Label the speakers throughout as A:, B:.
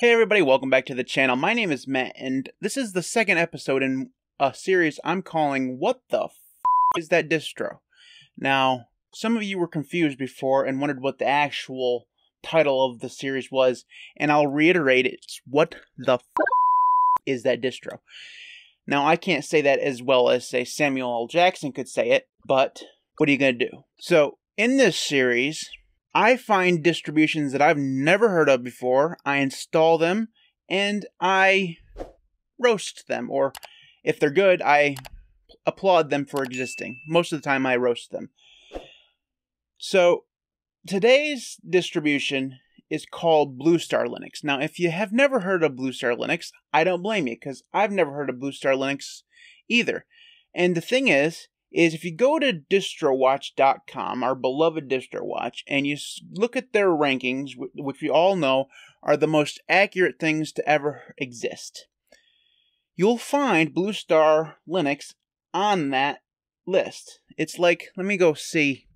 A: Hey everybody, welcome back to the channel. My name is Matt, and this is the second episode in a series I'm calling What the F is that distro? Now, some of you were confused before and wondered what the actual title of the series was, and I'll reiterate it's What the F is that distro? Now, I can't say that as well as, say, Samuel L. Jackson could say it, but what are you going to do? So, in this series, I find distributions that I've never heard of before, I install them, and I roast them. Or if they're good, I applaud them for existing. Most of the time, I roast them. So today's distribution is called Blue Star Linux. Now, if you have never heard of Blue Star Linux, I don't blame you because I've never heard of Blue Star Linux either. And the thing is, is if you go to distrowatch.com, our beloved DistroWatch, and you look at their rankings, which we all know are the most accurate things to ever exist, you'll find Blue Star Linux on that list. It's like, let me go see.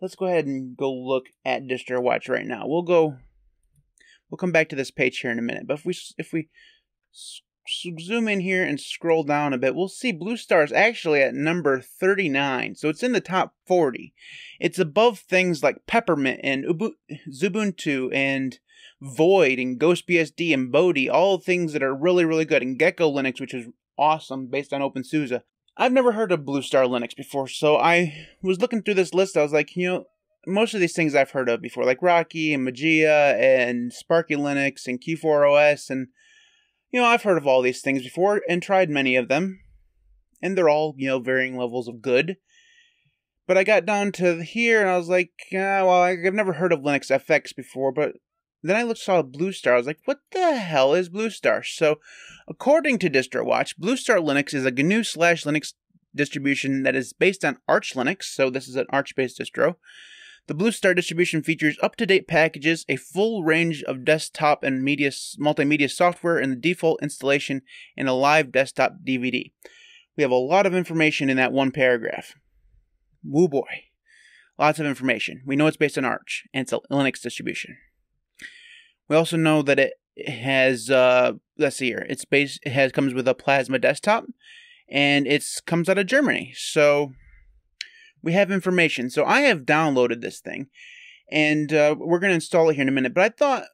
A: Let's go ahead and go look at DistroWatch right now. We'll go. We'll come back to this page here in a minute. But if we if we zoom in here and scroll down a bit, we'll see Blue Star is actually at number 39. So it's in the top 40. It's above things like Peppermint and Ubuntu and Void and GhostBSD and Bodhi, all things that are really, really good. And Gecko Linux, which is awesome based on OpenSUSE. I've never heard of Blue Star Linux before, so I was looking through this list. I was like, you know, most of these things I've heard of before, like Rocky and Mageia and Sparky Linux and Q4OS and you know, I've heard of all these things before and tried many of them, and they're all, you know, varying levels of good. But I got down to here and I was like, ah, well, I've never heard of Linux FX before, but then I looked saw Blue Star. I was like, what the hell is Blue Star? So, according to DistroWatch, Blue Star Linux is a GNU slash Linux distribution that is based on Arch Linux, so this is an Arch based distro, the Blue Star distribution features up-to-date packages, a full range of desktop and media multimedia software in the default installation, and a live desktop DVD. We have a lot of information in that one paragraph. Woo boy. Lots of information. We know it's based on Arch, and it's a Linux distribution. We also know that it has uh, let's see here. It's based it has comes with a plasma desktop and it comes out of Germany. So we have information. So I have downloaded this thing, and uh, we're going to install it here in a minute. But I thought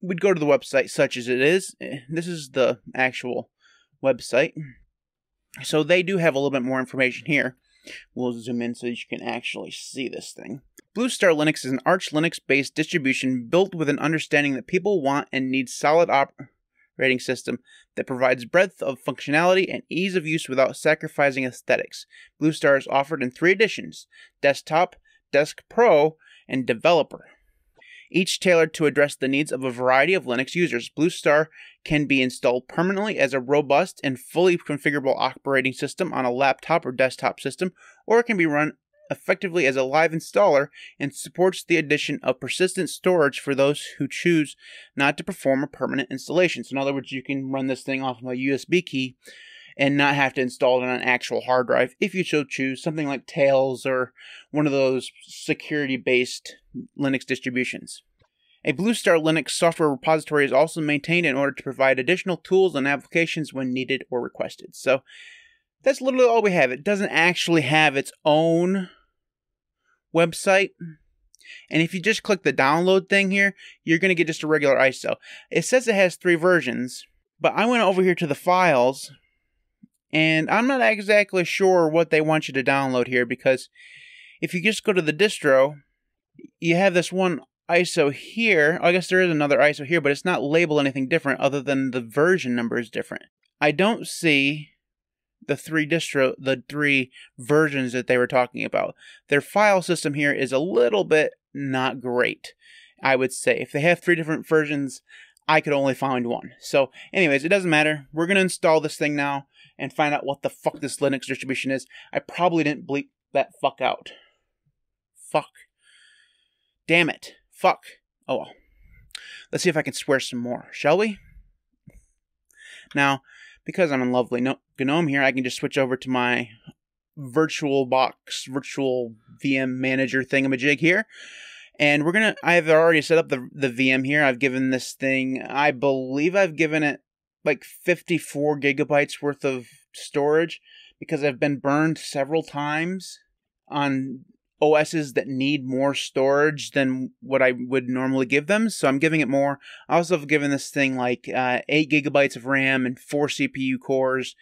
A: we'd go to the website, such as it is. Eh, this is the actual website. So they do have a little bit more information here. We'll zoom in so you can actually see this thing. Blue Star Linux is an Arch Linux based distribution built with an understanding that people want and need solid op rating system that provides breadth of functionality and ease of use without sacrificing aesthetics. Blue Star is offered in three editions Desktop, Desk Pro, and Developer. Each tailored to address the needs of a variety of Linux users, Blue Star can be installed permanently as a robust and fully configurable operating system on a laptop or desktop system, or it can be run effectively as a live installer and supports the addition of persistent storage for those who choose not to perform a permanent installation. So, in other words, you can run this thing off of a USB key and not have to install it on an actual hard drive if you so choose, something like Tails or one of those security based Linux distributions. A Blue Star Linux software repository is also maintained in order to provide additional tools and applications when needed or requested. So, that's literally all we have. It doesn't actually have its own website. And if you just click the download thing here, you're going to get just a regular ISO. It says it has three versions, but I went over here to the files, and I'm not exactly sure what they want you to download here because if you just go to the distro, you have this one ISO here. I guess there is another ISO here, but it's not labeled anything different other than the version number is different. I don't see the three distro the three versions that they were talking about. Their file system here is a little bit not great. I would say if they have three different versions, I could only find one. So, anyways, it doesn't matter. We're gonna install this thing now and find out what the fuck this Linux distribution is. I probably didn't bleep that fuck out. Fuck. Damn it. Fuck. Oh well. Let's see if I can swear some more, shall we? Now, because I'm in lovely no- GNOME here, I can just switch over to my virtual box, virtual VM manager thingamajig here. And we're gonna. I've already set up the the VM here. I've given this thing. I believe I've given it like 54 gigabytes worth of storage because I've been burned several times on OSs that need more storage than what I would normally give them. So I'm giving it more. I also have given this thing like uh, 8 gigabytes of RAM and 4 CPU cores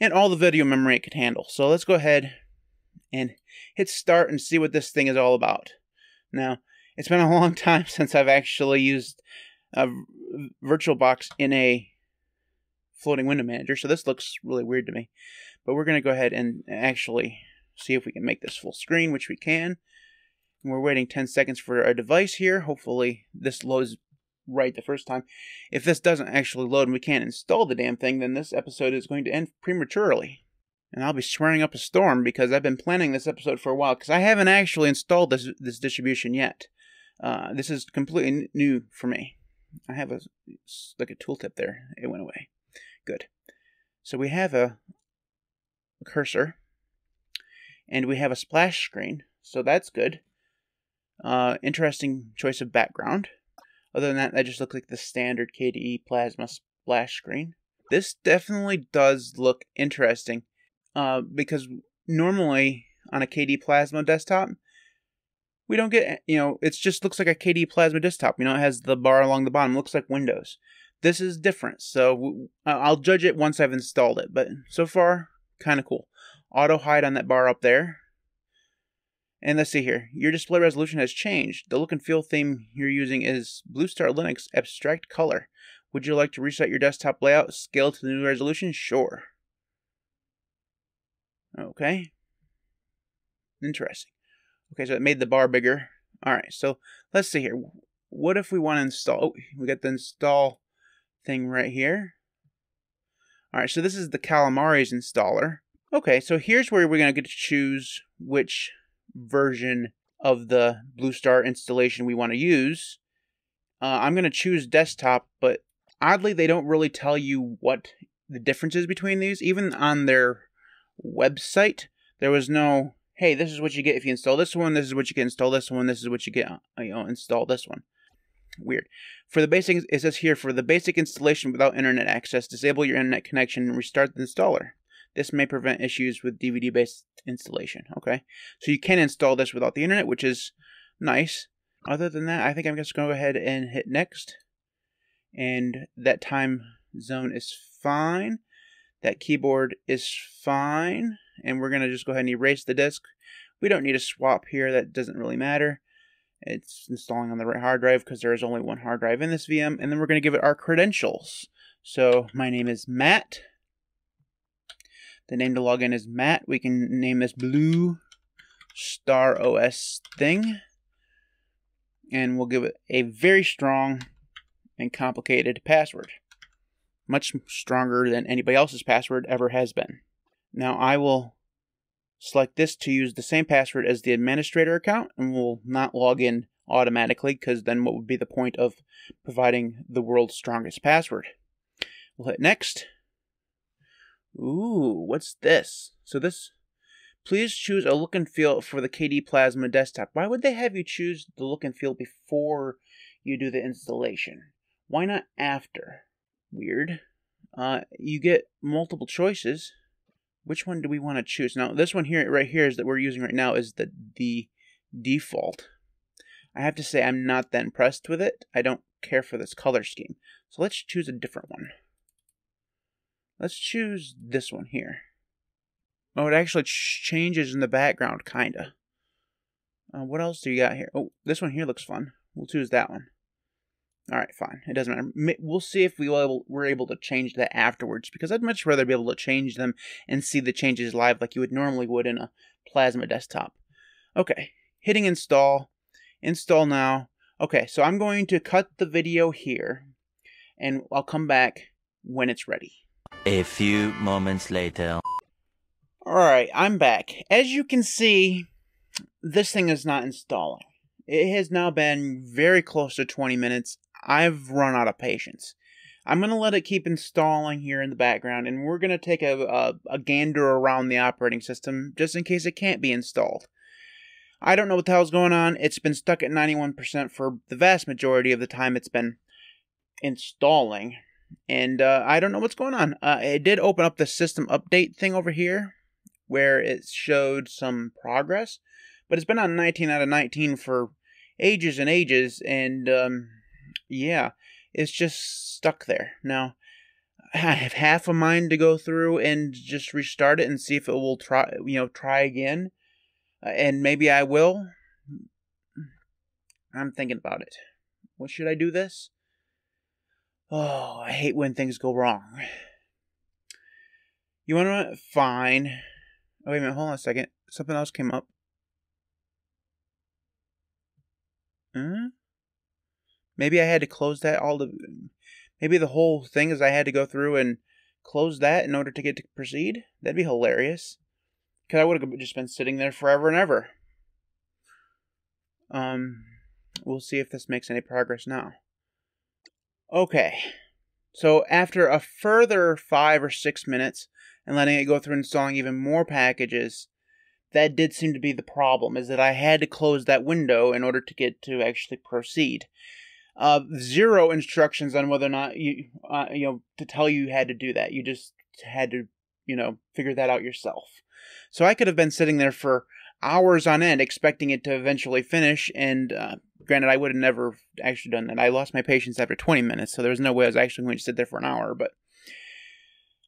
A: and all the video memory it could handle. So let's go ahead and hit start and see what this thing is all about. Now, it's been a long time since I've actually used a VirtualBox in a floating window manager, so this looks really weird to me. But we're going to go ahead and actually see if we can make this full screen, which we can. And we're waiting 10 seconds for our device here. Hopefully this loads right the first time. If this doesn't actually load and we can't install the damn thing, then this episode is going to end prematurely. And I'll be swearing up a storm because I've been planning this episode for a while because I haven't actually installed this this distribution yet. Uh, this is completely new for me. I have a like a tooltip there. It went away. Good. So we have a, a cursor and we have a splash screen. So that's good. Uh, interesting choice of background. Other than that, that just looks like the standard KDE Plasma splash screen. This definitely does look interesting uh, because normally on a KDE Plasma desktop, we don't get, you know, it just looks like a KDE Plasma desktop. You know, it has the bar along the bottom, it looks like Windows. This is different, so I'll judge it once I've installed it, but so far, kind of cool. Auto hide on that bar up there. And let's see here. Your display resolution has changed. The look and feel theme you're using is Blue Star Linux Abstract Color. Would you like to reset your desktop layout, scale to the new resolution? Sure. Okay. Interesting. Okay, so it made the bar bigger. Alright, so let's see here. What if we want to install... Oh, we got the install thing right here. Alright, so this is the Calamares installer. Okay, so here's where we're going to get to choose which version of the Blue Star installation we want to use. Uh, I'm going to choose desktop, but oddly, they don't really tell you what the difference is between these. Even on their website, there was no, hey, this is what you get if you install this one, this is what you get install this one, this is what you get, uh, you know, install this one. Weird. For the basic, it says here, for the basic installation without internet access, disable your internet connection and restart the installer. This may prevent issues with DVD-based installation, okay? So you can install this without the internet, which is nice. Other than that, I think I'm just going to go ahead and hit next. And that time zone is fine. That keyboard is fine. And we're going to just go ahead and erase the disk. We don't need a swap here. That doesn't really matter. It's installing on the right hard drive because there is only one hard drive in this VM. And then we're going to give it our credentials. So my name is Matt. The name to log in is Matt. We can name this Blue Star OS thing. And we'll give it a very strong and complicated password. Much stronger than anybody else's password ever has been. Now I will select this to use the same password as the administrator account and we'll not log in automatically because then what would be the point of providing the world's strongest password? We'll hit next Ooh, what's this? So this, please choose a look and feel for the KDE Plasma desktop. Why would they have you choose the look and feel before you do the installation? Why not after? Weird. Uh, you get multiple choices. Which one do we want to choose? Now, this one here, right here, is that we're using right now is the the default. I have to say I'm not that impressed with it. I don't care for this color scheme. So let's choose a different one. Let's choose this one here. Oh, it actually ch changes in the background, kinda. Uh, what else do you got here? Oh, this one here looks fun. We'll choose that one. All right, fine. It doesn't matter. We'll see if we will, we're able to change that afterwards, because I'd much rather be able to change them and see the changes live like you would normally would in a Plasma desktop. Okay, hitting install. Install now. Okay, so I'm going to cut the video here, and I'll come back when it's ready.
B: A few moments later.
A: Alright, I'm back. As you can see, this thing is not installing. It has now been very close to 20 minutes. I've run out of patience. I'm going to let it keep installing here in the background, and we're going to take a, a, a, gander around the operating system just in case it can't be installed. I don't know what the hell's going on. It's been stuck at 91% for the vast majority of the time it's been installing. And uh, I don't know what's going on. Uh, it did open up the system update thing over here where it showed some progress, but it's been on 19 out of 19 for ages and ages. And um, yeah, it's just stuck there. Now, I have half a mind to go through and just restart it and see if it will try, you know, try again. Uh, and maybe I will. I'm thinking about it. What should I do this? Oh, I hate when things go wrong. You want to? Fine. Oh, wait a minute. Hold on a second. Something else came up. Huh? Maybe I had to close that all the. Maybe the whole thing is I had to go through and close that in order to get to proceed. That'd be hilarious. Because I would have just been sitting there forever and ever. Um, we'll see if this makes any progress now. Okay. So after a further five or six minutes and letting it go through installing even more packages, that did seem to be the problem, is that I had to close that window in order to get to actually proceed. Uh, zero instructions on whether or not you, uh, you know, to tell you you had to do that. You just had to, you know, figure that out yourself. So I could have been sitting there for hours on end expecting it to eventually finish, and uh, granted, I would have never actually done that. I lost my patience after 20 minutes, so there was no way I was actually going to sit there for an hour, but.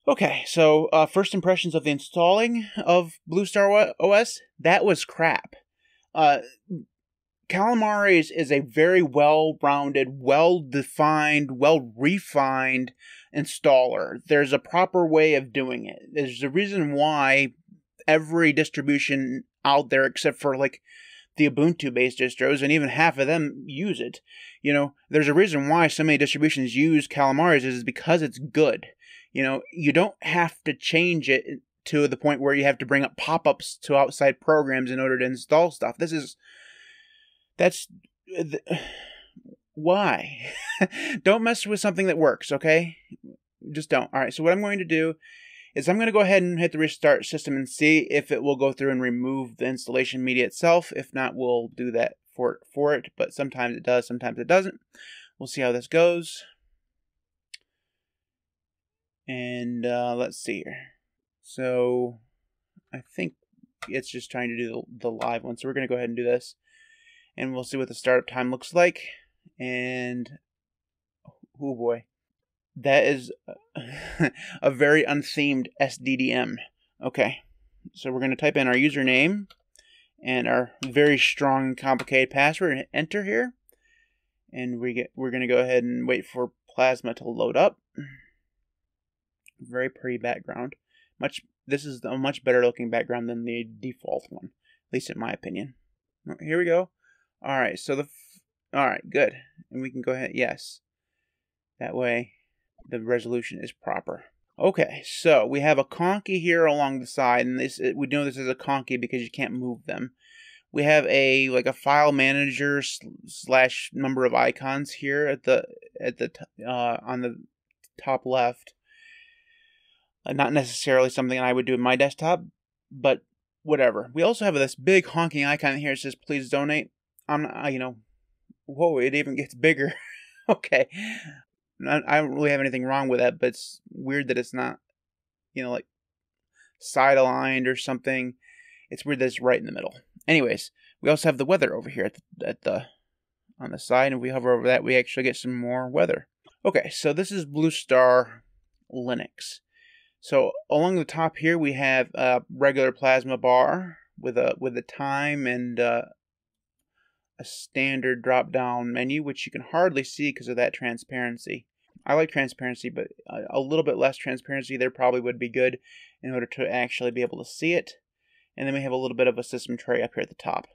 A: Okay, so uh, first impressions of the installing of Blue Star OS, that was crap. Uh, is a very well rounded, well defined, well refined installer. There's a proper way of doing it. There's a reason why every distribution out there, except for like the Ubuntu based distros, and even half of them use it. You know, there's a reason why so many distributions use Calamares is because it's good. You know, you don't have to change it to the point where you have to bring up pop ups to outside programs in order to install stuff. This is. That's. Why? don't mess with something that works, okay? Just don't. All right, so what I'm going to do is I'm going to go ahead and hit the restart system and see if it will go through and remove the installation media itself. If not, we'll do that for for it, but sometimes it does, sometimes it doesn't. We'll see how this goes. And uh, let's see here. So I think it's just trying to do the, the live one. So we're going to go ahead and do this. And we'll see what the startup time looks like. And oh boy that is a very unthemed SDDM. Okay, so we're going to type in our username and our very strong and complicated password and enter here. And we get we're going to go ahead and wait for Plasma to load up. Very pretty background. Much this is a much better looking background than the default one, at least in my opinion. Oh, here we go. All right, so the all right, good. And we can go ahead. Yes. That way the resolution is proper. Okay, so we have a conky here along the side, and this we know this is a conky because you can't move them. We have a like a file manager slash number of icons here at the at the uh, on the top left. Uh, not necessarily something I would do in my desktop, but whatever. We also have this big honking icon here. It says "Please donate." I'm not, you know, whoa! It even gets bigger. okay, I don't really have anything wrong with that, but it's weird that it's not, you know, like side aligned or something. It's weird that it's right in the middle. Anyways, we also have the weather over here at the, at the on the side, and if we hover over that, we actually get some more weather. Okay, so this is Blue Star Linux. So along the top here, we have a regular plasma bar with a with a time and uh, a standard drop down menu, which you can hardly see because of that transparency. I like transparency, but a little bit less transparency there probably would be good in order to actually be able to see it. And then we have a little bit of a system tray up here at the top.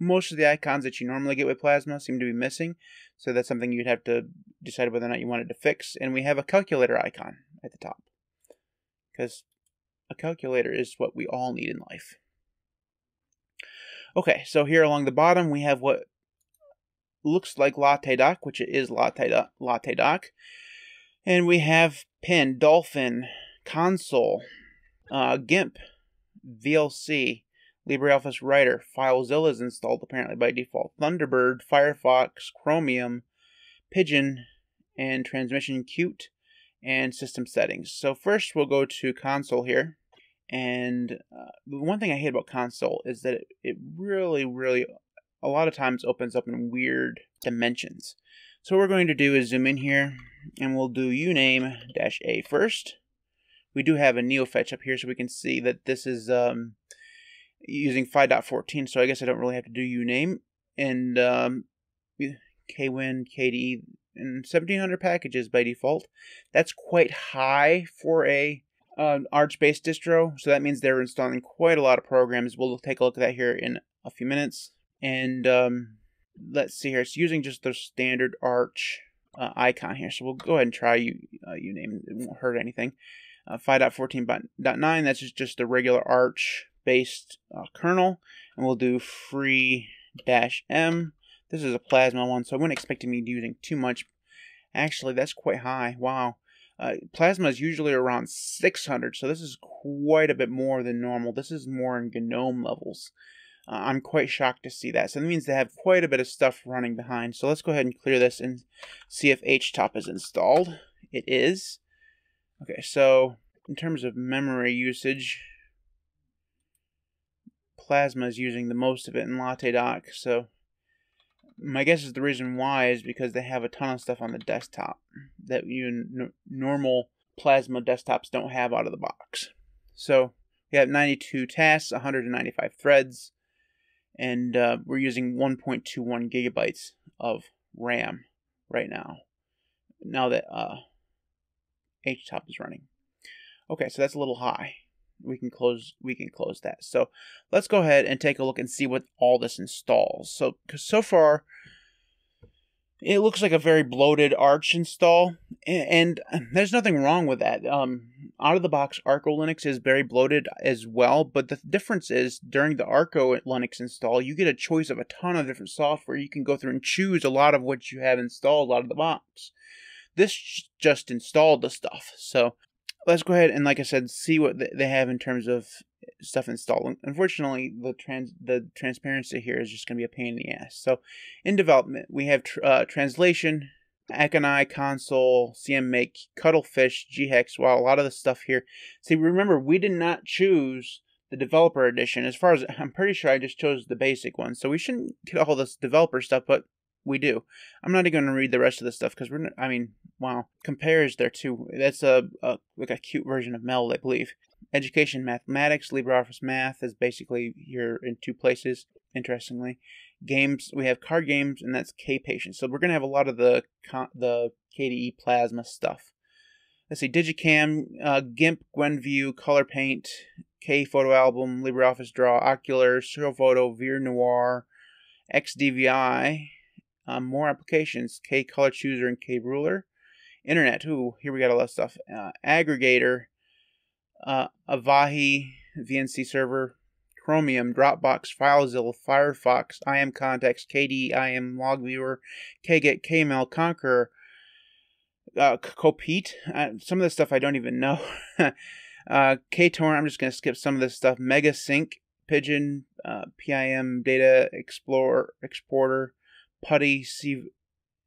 A: Most of the icons that you normally get with Plasma seem to be missing, so that's something you'd have to decide whether or not you wanted to fix. And we have a calculator icon at the top, because a calculator is what we all need in life. Okay, so here along the bottom we have what looks like Latte Dock, which it is Latte, Do- Latte Dock. And we have Pin, Dolphin, Console, uh, GIMP, VLC, LibreOffice Writer. FileZilla is installed apparently by default. Thunderbird, Firefox, Chromium, Pidgin, and Transmission Qt, and System Settings. So first we'll go to Console here. And uh, the one thing I hate about console is that it, it really, really, a lot of times opens up in weird dimensions. So what we're going to do is zoom in here, and we'll do uname dash a first. We do have a neofetch up here, so we can see that this is um, using 5.14, so I guess I don't really have to do uname. And um, kwin, kde, and 1700 packages by default. That's quite high for a uh, Arch-based distro, so that means they're installing quite a lot of programs. We'll take a look at that here in a few minutes. And um, let's see here. It's using just the standard Arch uh, icon here. So we'll go ahead and try you uh, uname. It won't hurt anything. Uh, 5.14.9, that's just, just a regular Arch based uh, kernel. And we'll do free dash M. This is a plasma one, so I wouldn't expect me using too much. Actually, that's quite high. Wow. Uh, plasma is usually around 600, so this is quite a bit more than normal. This is more in GNOME levels. Uh, I'm quite shocked to see that. So that means they have quite a bit of stuff running behind. So let's go ahead and clear this and see if HTOP is installed. It is. Okay, so in terms of memory usage, Plasma is using the most of it in Latte Dock. So my guess is the reason why is because they have a ton of stuff on the desktop that you n- normal Plasma desktops don't have out of the box. So we have 92 tasks, 195 threads, and uh, we're using 1.21 gigabytes of RAM right now. Now that uh, HTOP is running. Okay, so that's a little high. We can close. We can close that. So let's go ahead and take a look and see what all this installs. So, so far it looks like a very bloated Arch install, and, there's nothing wrong with that. Um, out of the box, Arco Linux is very bloated as well, but the difference is during the Arco Linux install, you get a choice of a ton of different software. You can go through and choose a lot of what you have installed out of the box. This just installed the stuff, so let's go ahead and, like I said, see what they have in terms of stuff installed. Unfortunately, the trans the transparency here is just going to be a pain in the ass. So, in development, we have tr- uh, translation, Akonadi, console, CMake, Cuttlefish, ghex. Wow, a lot of the stuff here. See, remember, we did not choose the developer edition. As far as I'm pretty sure, I just chose the basic one. So we shouldn't get all this developer stuff, but we do. I'm not even going to read the rest of the stuff because we're. I mean, wow, Kompare's there too. That's a, a like a Qt version of Meld, I believe. Education mathematics, LibreOffice Math is basically you're in two places. Interestingly, games we have card games, and that's KPatience. So we're gonna have a lot of the the KDE Plasma stuff. Let's see, digiKam, uh, GIMP, Gwenview, KolourPaint, K Photo Album, LibreOffice Draw, Ocular, Okular, Photo, VirNoir, XDVI, um, more applications, K Color Chooser and K Ruler. Internet, ooh, here we got a lot of stuff. Uh, aggregator, uh, Avahi, VNC server, Chromium, Dropbox, FileZilla, Firefox, IM Context, KD, IM Log Viewer, KGet, KML, Konqueror, uh, Kopete. Uh, some of this stuff I don't even know. uh, KTorrent, I'm just going to skip some of this stuff. MegaSync, Pidgin, uh, PIM Data Explorer, Exporter, PuTTY, C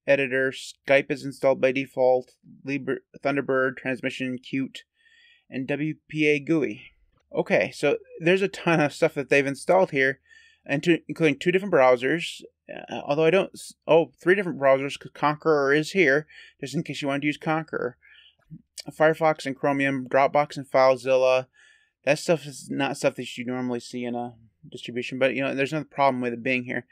A: Editor, Skype is installed by default, Libre, Thunderbird, Transmission, Qt, and WPA GUI. Okay, so there's a ton of stuff that they've installed here, and including two different browsers. Uh, although I don't, oh, three different browsers because Konqueror is here, just in case you wanted to use Konqueror. Firefox and Chromium, Dropbox and FileZilla. That stuff is not stuff that you normally see in a distribution, but you know, there's no problem with it being here.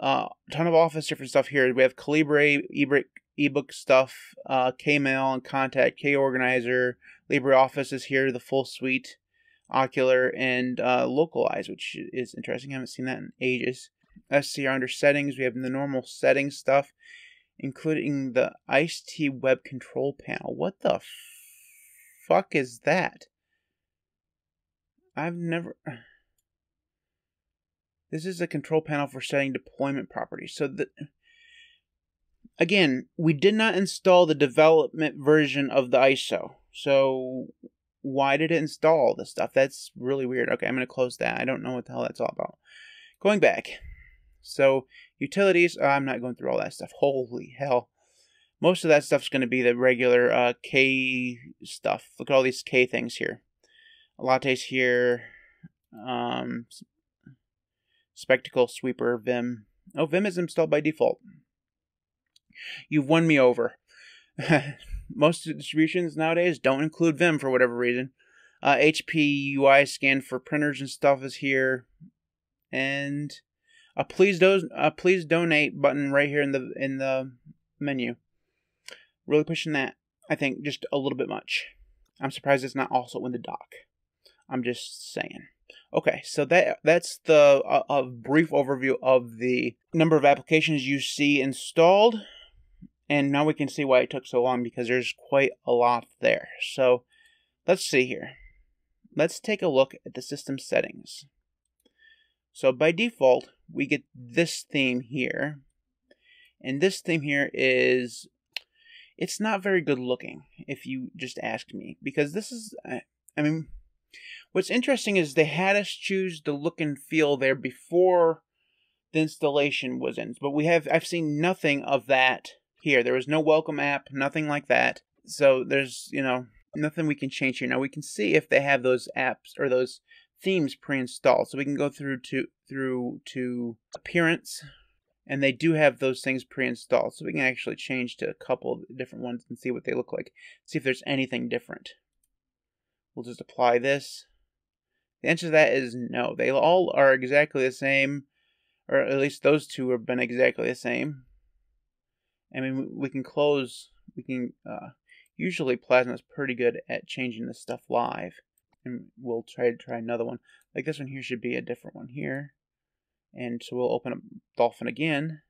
A: Uh, ton of Office different stuff here. We have Calibre, ebook, ebook stuff, uh, Kmail and Kontact, Korganizer, LibreOffice is here, the full suite, Okular and uh, Lokalize, which is interesting. I haven't seen that in ages. SCR under settings, we have the normal settings stuff, including the IcedTea web control panel. What the fuck is that? I've never. This is a control panel for setting deployment properties. So the again, we did not install the development version of the ISO. So why did it install all this stuff? That's really weird. Okay, I'm going to close that. I don't know what the hell that's all about. Going back. So, utilities, uh, I'm not going through all that stuff. Holy hell. Most of that stuff's going to be the regular uh, K stuff. Look at all these K things here. Lattes here. Um, Spectacle, Sweeper, Vim. Oh, Vim is installed by default. You've won me over. Most distributions nowadays don't include Vim for whatever reason. Uh, HP UI scan for printers and stuff is here, and a please do a please donate button right here in the in the menu. Really pushing that. I think just a little bit much. I'm surprised it's not also in the dock. I'm just saying. Okay, so that that's the uh, a brief overview of the number of applications you see installed. And now we can see why it took so long because there's quite a lot there. So let's see here. Let's take a look at the system settings. So by default, we get this theme here. And this theme here is, it's not very good looking, if you just ask me. Because this is, I mean, what's interesting is they had us choose the look and feel there before the installation was in. But we have, I've seen nothing of that here. There was no welcome app, nothing like that. So there's, you know, nothing we can change here. Now we can see if they have those apps or those themes pre-installed. So we can go through to through to appearance and they do have those things pre-installed. So we can actually change to a couple different ones and see what they look like. See if there's anything different. We'll just apply this. The answer to that is no. They all are exactly the same, or at least those two have been exactly the same. I mean, we can close, we can, uh, usually Plasma's pretty good at changing this stuff live. And we'll try to try another one. Like this one here should be a different one here. And so we'll open up Dolphin again.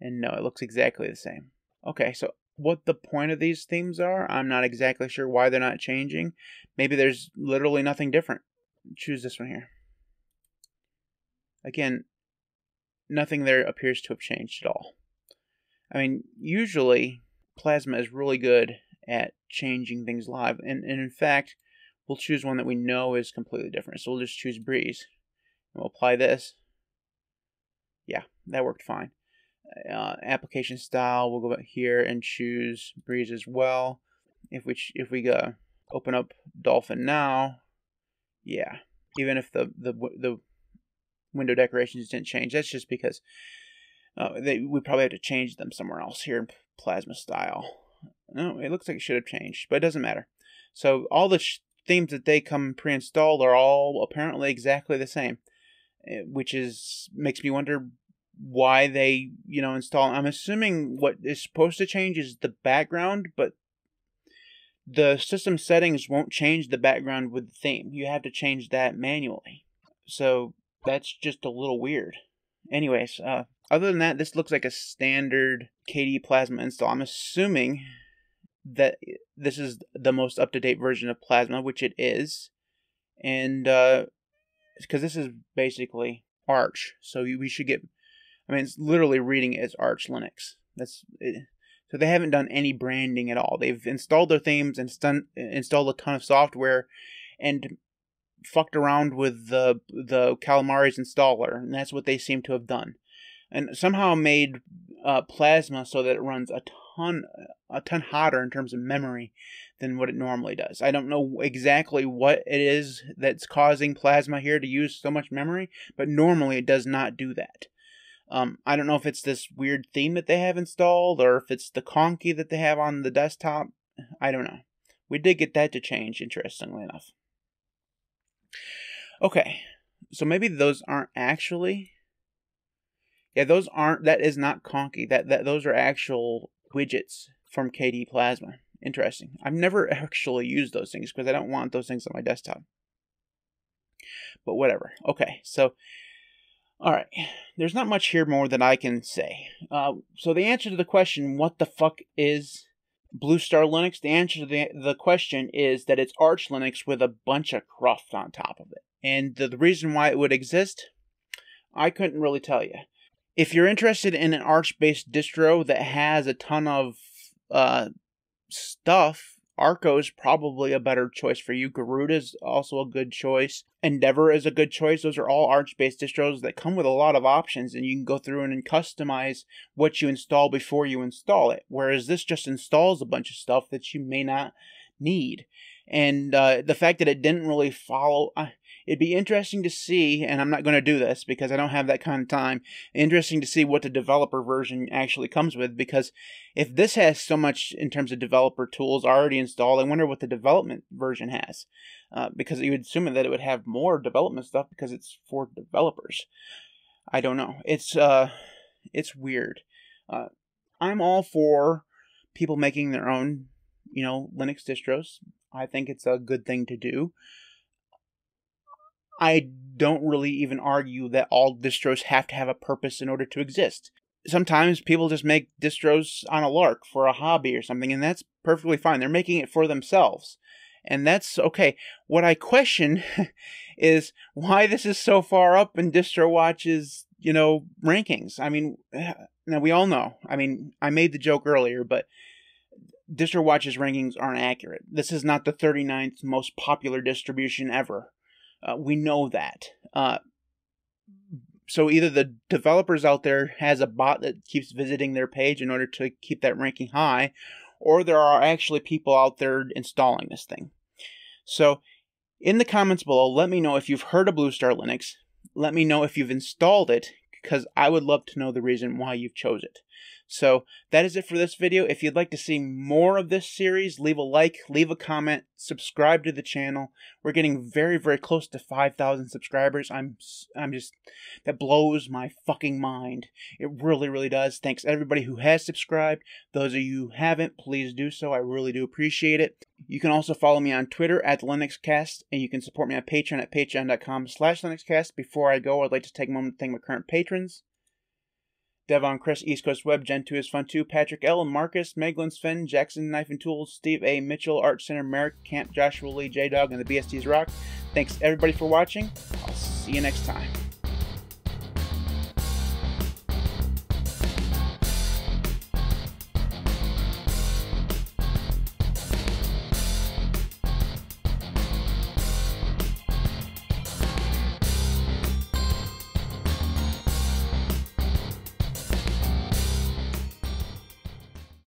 A: And no, it looks exactly the same. Okay, so what the point of these themes are, I'm not exactly sure why they're not changing. Maybe there's literally nothing different. Choose this one here. Again, nothing there appears to have changed at all. I mean, usually Plasma is really good at changing things live, and, and in fact, we'll choose one that we know is completely different. So we'll just choose Breeze, and we'll apply this. Yeah, that worked fine. Uh, application style, we'll go back here and choose Breeze as well. If we if we go open up Dolphin now, yeah, even if the the the window decorations didn't change, that's just because uh, they, we probably have to change them somewhere else here in plasma style. No, it looks like it should have changed, but it doesn't matter. So all the themes that they come pre-installed are all apparently exactly the same, eh, which is makes me wonder why they you know install. I'm assuming what is supposed to change is the background, but the system settings won't change the background with the theme. You have to change that manually. So that's just a little weird. Anyways, uh, other than that, this looks like a standard KDE Plasma install. I'm assuming that this is the most up-to-date version of Plasma, which it is. And, because uh, this is basically Arch, so we should get, I mean, it's literally reading it as Arch Linux. That's, it, so they haven't done any branding at all. They've installed their themes and stun, installed a ton of software and fucked around with the the Calamares installer, and that's what they seem to have done and somehow made uh, plasma so that it runs a ton a ton hotter in terms of memory than what it normally does. I don't know exactly what it is that's causing plasma here to use so much memory, but normally it does not do that. Um, I don't know if it's this weird theme that they have installed or if it's the Conky that they have on the desktop. I don't know. We did get that to change, interestingly enough. Okay, so maybe those aren't actually yeah, those aren't. That is not Conky. That that those are actual widgets from KDE Plasma. Interesting. I've never actually used those things because I don't want those things on my desktop. But whatever. Okay, so all right. There's not much here more that I can say. Uh, so the answer to the question, what the fuck is Blue Star Linux? The answer to the, the question is that it's Arch Linux with a bunch of cruft on top of it. And the, the reason why it would exist, I couldn't really tell you if you're interested in an Arch based distro that has a ton of uh, stuff Arco is probably a better choice for you. Garuda is also a good choice. Endeavour is a good choice. Those are all Arch based distros that come with a lot of options, and you can go through and customize what you install before you install it. Whereas this just installs a bunch of stuff that you may not need. And uh, the fact that it didn't really follow, it'd be interesting to see, and I'm not going to do this because I don't have that kind of time. Interesting to see what the developer version actually comes with because if this has so much in terms of developer tools already installed, I wonder what the development version has. Uh, because you would assume that it would have more development stuff because it's for developers. I don't know. It's uh, it's weird. Uh, I'm all for people making their own, you know, Linux distros. I think it's a good thing to do. I don't really even argue that all distros have to have a purpose in order to exist. Sometimes people just make distros on a lark for a hobby or something, and that's perfectly fine. They're making it for themselves. And that's okay. What I question is why this is so far up in DistroWatch's, you know, rankings. I mean, now we all know. I mean, I made the joke earlier, but DistroWatch's rankings aren't accurate. This is not the 39th most popular distribution ever. Uh, we know that. Uh, so either the developers out there has a bot that keeps visiting their page in order to keep that ranking high, or there are actually people out there installing this thing. So in the comments below, let me know if you've heard of Blue Star Linux. Let me know if you've installed it, because I would love to know the reason why you've chose it. So that is it for this video. If you'd like to see more of this series, leave a like, leave a comment, subscribe to the channel. We're getting very, very close to 5,000 subscribers. I'm, I'm just, that blows my fucking mind. It really, really does. Thanks everybody who has subscribed. Those of you who haven't, please do so. I really do appreciate it. You can also follow me on Twitter at LinuxCast, and you can support me on Patreon at patreon.com slash LinuxCast. Before I go, I'd like to take a moment to thank my current patrons. Devon Chris, East Coast Web, Gentoo is fun too. Patrick L, Marcus, Maeglin, Sven, Jackson, Knife and Tools, Steve A, Mitchel, Art Center, Marek, Camp, Joshua Lee, JDawg, and the BSD's Rock. Thanks everybody for watching. I'll see you next time.